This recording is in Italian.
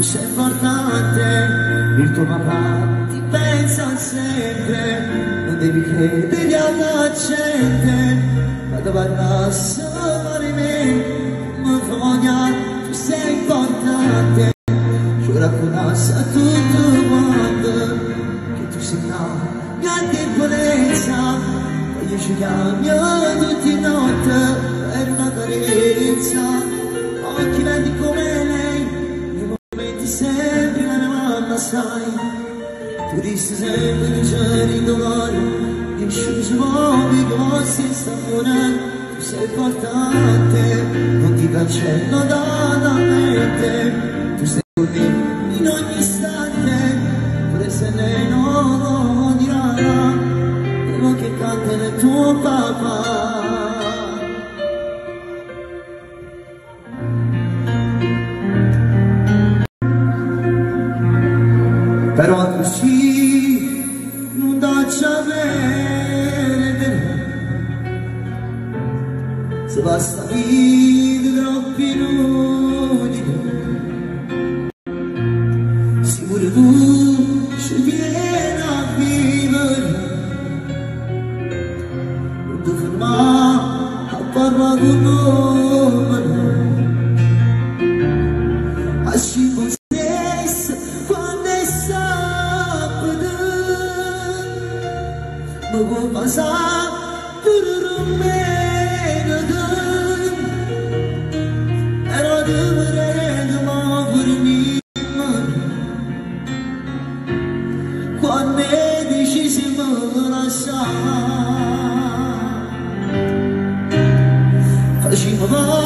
tu sei importante, il tuo papà ti pensa sempre, non devi credere alla gente, ma dove passa male me, ma voglia, tu sei importante, giura con a tutto il mondo, che tu sei la mia debolezza, voglio giocare tutti notte per una carezza, sembri la mia mamma, sai, tu dici sempre che c'è il dolore, in sciusi muovi come si sta morendo, tu sei importante, non ti cancello dalla mente, tu sei lì in ogni istante, pure se lei non dirà, quello che canta nel tuo papà. Vedere se basta vivere troppi inutili sicuro tu ci vieni a vivere. Non ti bu pasa dururum ben ödüm Her adım redim ağırmayım Kuanne dişisim ağırlaşa Taşımalar